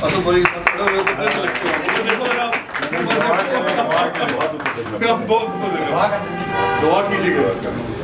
खड़े हुए तो कैसे लगते हो देखो जरा बहुत बहुत दुआ कीजिएगा